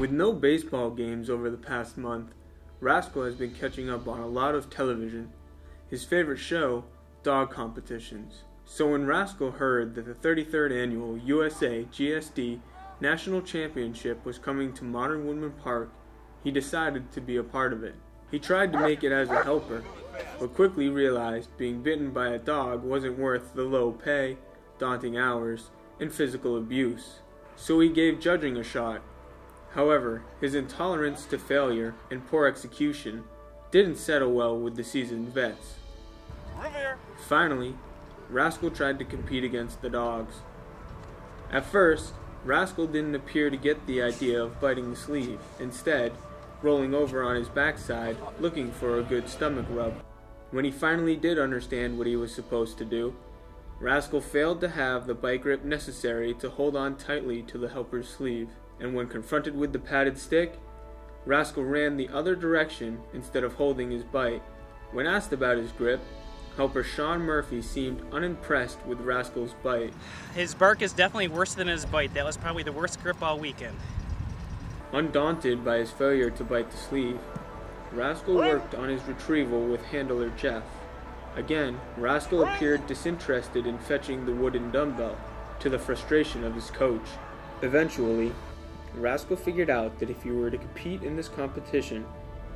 With no baseball games over the past month, Rascal has been catching up on a lot of television. His favorite show, dog competitions. So when Rascal heard that the 33rd annual USA GSD National Championship was coming to Modern Woodmen Park, he decided to be a part of it. He tried to make it as a helper, but quickly realized being bitten by a dog wasn't worth the low pay, daunting hours, and physical abuse. So he gave judging a shot. However, his intolerance to failure and poor execution didn't settle well with the seasoned vets. Finally, Rascal tried to compete against the dogs. At first, Rascal didn't appear to get the idea of biting the sleeve, instead, rolling over on his backside, looking for a good stomach rub. When he finally did understand what he was supposed to do, Rascal failed to have the bite grip necessary to hold on tightly to the helper's sleeve, and when confronted with the padded stick, Rascal ran the other direction instead of holding his bite. When asked about his grip, helper Sean Murphy seemed unimpressed with Rascal's bite. His bark is definitely worse than his bite. That was probably the worst grip all weekend. Undaunted by his failure to bite the sleeve, Rascal worked on his retrieval with handler Jeff. Again, Rascal appeared disinterested in fetching the wooden dumbbell, to the frustration of his coach. Eventually, Rascal figured out that if he were to compete in this competition,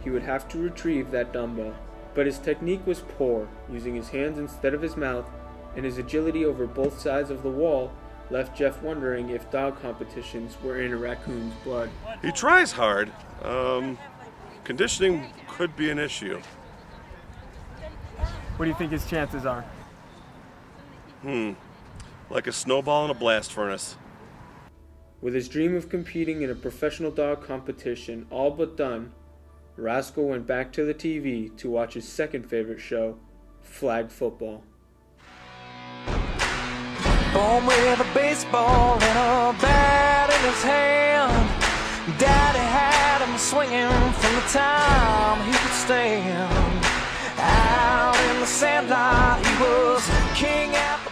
he would have to retrieve that dumbbell. But his technique was poor, using his hands instead of his mouth, and his agility over both sides of the wall left Jeff wondering if dog competitions were in a raccoon's blood. He tries hard. Um, conditioning could be an issue. What do you think his chances are? Hmm. Like a snowball in a blast furnace. With his dream of competing in a professional dog competition all but done, Rascal went back to the TV to watch his second favorite show, flag football. Born with a baseball and a bat in his hand. Daddy had him swinging from the time he could stand. Out in the sandlot, he was king after.